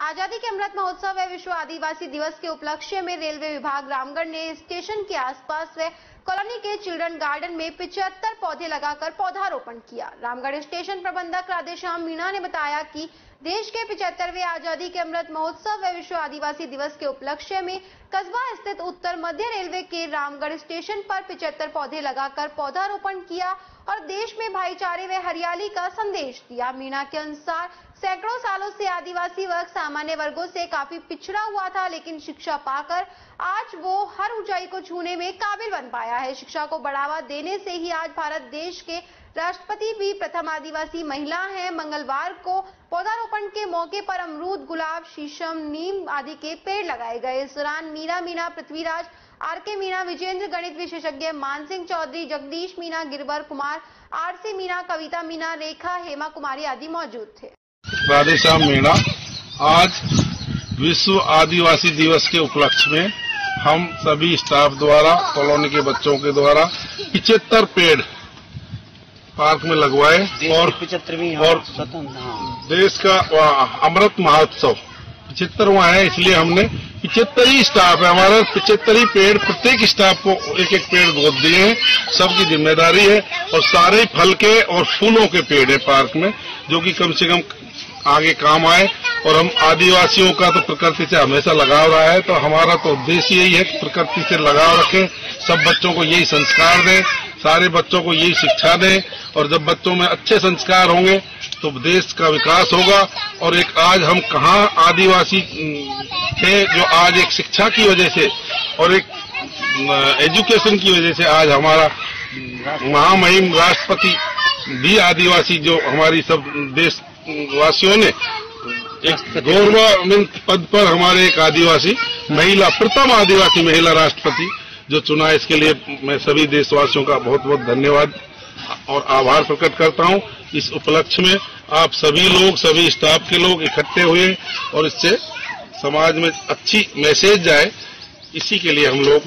आज़ादी के अमृत महोत्सव व विश्व आदिवासी दिवस के उपलक्ष्य में रेलवे विभाग रामगढ़ ने स्टेशन के आसपास व कॉलोनी के चिल्ड्रन गार्डन में पिचहत्तर पौधे लगाकर पौधारोपण किया। रामगढ़ स्टेशन प्रबंधक राधेश्याम मीणा ने बताया कि देश के पिछहत्तरवे आज़ादी के अमृत महोत्सव व विश्व आदिवासी दिवस के उपलक्ष्य में कस्बा स्थित उत्तर मध्य रेलवे के रामगढ़ स्टेशन पर पिछहत्तर पौधे लगाकर पौधारोपण किया और देश में भाईचारे व हरियाली का संदेश दिया। मीणा के अनुसार, सैकड़ों सालों से आदिवासी वर्ग सामान्य वर्गों से काफ़ी पिछड़ा हुआ था, लेकिन शिक्षा पाकर आज वो हर ऊंचाई को छूने में काबिल बन पाया है। शिक्षा को बढ़ावा देने से ही आज भारत देश के राष्ट्रपति भी प्रथम आदिवासी महिला हैं। मंगलवार को पौधारोपण के मौके पर अमरूद, गुलाब, शीशम, नीम आदि के पेड़ लगाए गए। इस दौरान मीरा मीना, पृथ्वीराज आर के मीना, विजेंद्र गणित विशेषज्ञ मानसिंह चौधरी, जगदीश मीना, गिरवर कुमार आर सी मीना, कविता मीना, रेखा, हेमा कुमारी आदि मौजूद थे। राधेश्याम मीणा, आज विश्व आदिवासी दिवस के उपलक्ष्य में हम सभी स्टाफ द्वारा, कॉलोनी के बच्चों के द्वारा पिछहत्तर पेड़ पार्क में लगवाए और पिछहत्तरवीं और देश का अमृत महोत्सव। पिछहत्तरवा है इसलिए हमने पिछहत्तर ही स्टाफ है। हमारा पिछहत्तर ही पेड़ प्रत्येक स्टाफ को एक एक पेड़ गोद दिए हैं। सबकी ज़िम्मेदारी है और सारे फल के और फूलों के पेड़ है पार्क में जो कि कम से कम आगे काम आए। और हम आदिवासियों का तो प्रकृति से हमेशा लगाव रहा है तो हमारा तो उद्देश्य यही है कि प्रकृति से लगाव रखें। सब बच्चों को यही संस्कार दें सारे बच्चों को यही शिक्षा दें। और जब बच्चों में अच्छे संस्कार होंगे तो देश का विकास होगा। और एक आज हम कहाँ आदिवासी थे, जो आज एक शिक्षा की वजह से और एक एजुकेशन की वजह से आज हमारा महामहिम राष्ट्रपति भी आदिवासी जो हमारी सब देशवासियों ने, एक गवर्नमेंट पद पर हमारे एक आदिवासी, महिला, प्रथम आदिवासी महिला राष्ट्रपति जो चुना, इसके लिए मैं सभी देशवासियों का बहुत बहुत धन्यवाद। और आभार प्रकट करता हूँ इस उपलक्ष्य में। आप सभी लोग, सभी स्टाफ के लोग इकट्ठे हुए और इससे समाज में अच्छी मैसेज जाए, इसी के लिए हम लोग